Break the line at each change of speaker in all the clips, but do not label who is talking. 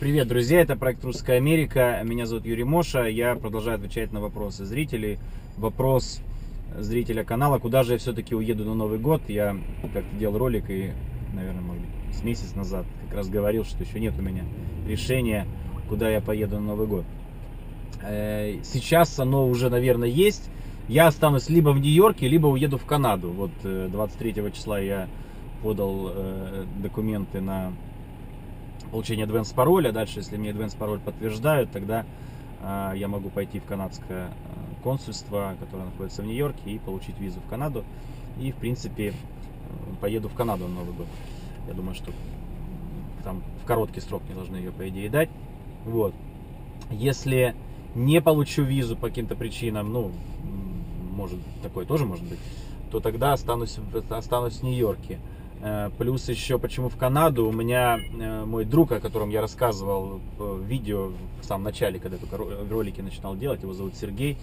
Привет, друзья, это проект «Русская Америка». Меня зовут Юрий Моша. Я продолжаю отвечать на вопросы зрителей. Вопрос зрителя канала, куда же я все-таки уеду на Новый год. Я как-то делал ролик и, наверное, может быть, с месяц назад как раз говорил, что еще нет у меня решения, куда я поеду на Новый год. Э, сейчас оно уже, наверное, есть. Я останусь либо в Нью-Йорке, либо уеду в Канаду. Вот 23 э, числа я подал э, документы на получения advance пароля. Дальше, если мне advance пароль подтверждают, тогда э, я могу пойти в канадское э, консульство, которое находится в Нью-Йорке, и получить визу в Канаду. И, в принципе, поеду в Канаду на Новый год. Я думаю, что там в короткий срок мне должны ее, по идее, дать. Вот. Если не получу визу по каким-то причинам, ну, может, такое тоже может быть, то тогда останусь, останусь в Нью-Йорке. Э, плюс еще, почему в Канаду, у меня э, мой друг, о котором я рассказывал в видео в самом начале, когда только ролики начинал делать, его зовут Сергей.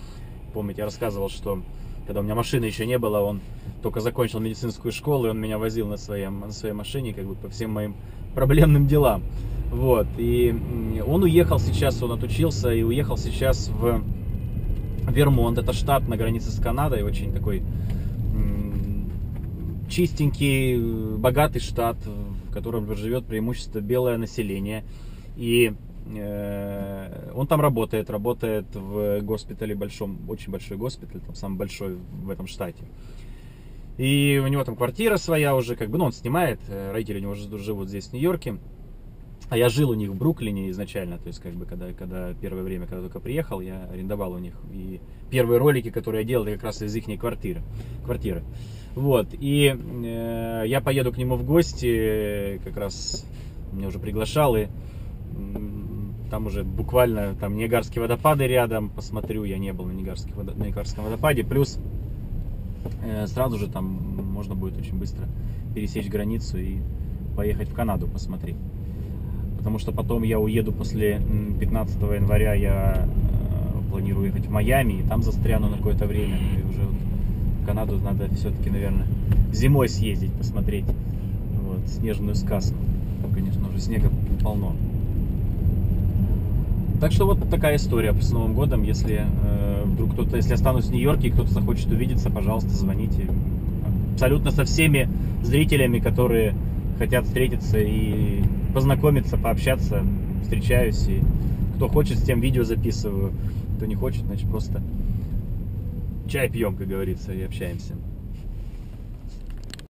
Помните, я рассказывал, что когда у меня машины еще не было, он только закончил медицинскую школу, и он меня возил на, своем, на своей машине как бы по всем моим проблемным делам. Вот, и он уехал сейчас, он отучился и уехал сейчас в Вермонт, это штат на границе с Канадой, очень такой чистенький, богатый штат, в котором живет преимущество белое население. И э, он там работает, работает в госпитале большом, очень большой госпиталь, там самый большой в этом штате. И у него там квартира своя уже, как бы, ну, он снимает, э, родители у него живут здесь, в Нью-Йорке. А я жил у них в Бруклине изначально, то есть, как бы, когда, когда первое время, когда только приехал, я арендовал у них. И первые ролики, которые я делал, это как раз из их квартиры. квартиры. Вот, и э, я поеду к нему в гости, как раз меня уже приглашал, и там уже буквально там Ниагарские водопады рядом, посмотрю, я не был на, Ниагарских, Ниагарском водопаде, плюс э, сразу же там можно будет очень быстро пересечь границу и поехать в Канаду посмотреть. Потому что потом я уеду после 15 января, я э, планирую ехать в Майами, и там застряну на какое-то время, и уже Канаду надо все-таки, наверное, зимой съездить, посмотреть вот, снежную сказку. Конечно, уже снега полно. Так что вот такая история с Новым годом. Если э, вдруг кто-то, если останусь в Нью-Йорке и кто-то захочет увидеться, пожалуйста, звоните. Абсолютно со всеми зрителями, которые хотят встретиться и познакомиться, пообщаться, встречаюсь. И кто хочет, с тем видео записываю. Кто не хочет, значит просто чай пьем, как говорится, и общаемся.